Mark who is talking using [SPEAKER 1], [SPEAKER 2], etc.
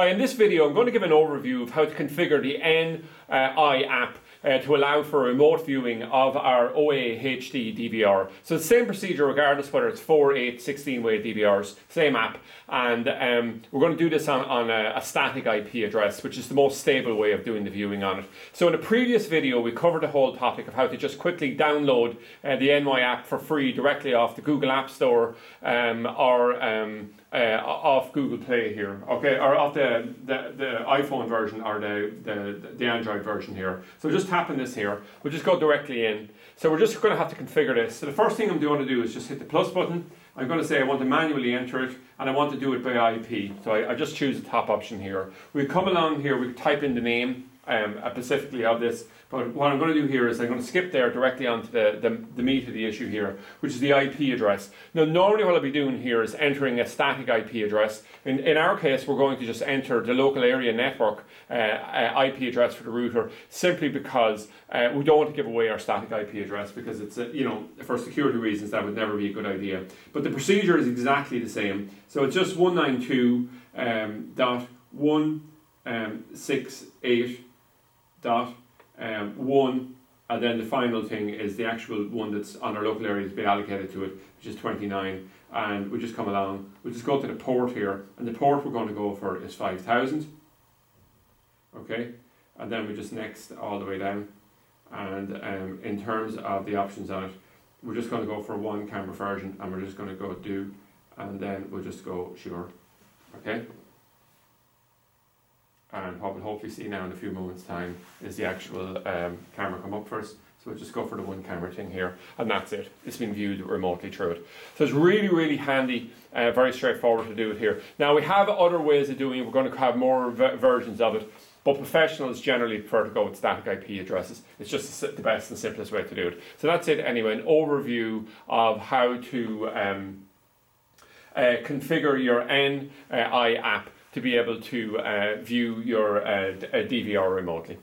[SPEAKER 1] Hi, in this video I'm going to give an overview of how to configure the N_Eye app uh, to allow for remote viewing of our OA HD DVR. So the same procedure regardless whether it's 4, 8, 16 way DVRs, same app. And um, we're going to do this on, on a, a, static IP address, which is the most stable way of doing the viewing on it. So in a previous video we covered the whole topic of how to just quickly download uh, the N_Eye app for free directly off the Google App Store um, or um, uh, off Google Play here, okay, or off the, the, the iPhone version or the, the, the Android version here. So just tapping this here, we'll just go directly in. So we're just going to have to configure this. So the first thing I'm going to do is just hit the plus button. I'm going to say I want to manually enter it and I want to do it by IP. So I, I just choose the top option here. We come along here, we type in the name um, uh, specifically of this. But what I'm going to do here is I'm going to skip there directly onto the, the, the, meat of the issue here, which is the IP address. Now, normally what I'll be doing here is entering a static IP address. In, in our case, we're going to just enter the local area network uh, uh, IP address for the router, simply because uh, we don't want to give away our static IP address because it's, you know, for security reasons, that would never be a good idea. But the procedure is exactly the same. So it's just 192 um, dot one um, six eight dot um, one, and then the final thing is the actual one that's on our local area has been allocated to it, which is 29. And we just come along, we just go to the port here, and the port we're going to go for is 5000. Okay, and then we just next all the way down. And um, in terms of the options on it, we're just going to go for one camera version, and we're just going to go do, and then we'll just go sure. Okay we'll hopefully see now in a few moments time is the actual um, camera come up first. So we'll just go for the one camera thing here, and that's it. It's been viewed remotely through it. So it's really, really handy, uh, very straightforward to do it here. Now we have other ways of doing it. We're going to have more versions of it, but professionals generally prefer to go with static IP addresses. It's just the best and simplest way to do it. So that's it anyway, an overview of how to um, uh, configure your N_Eye app to be able to uh, view your uh, DVR remotely.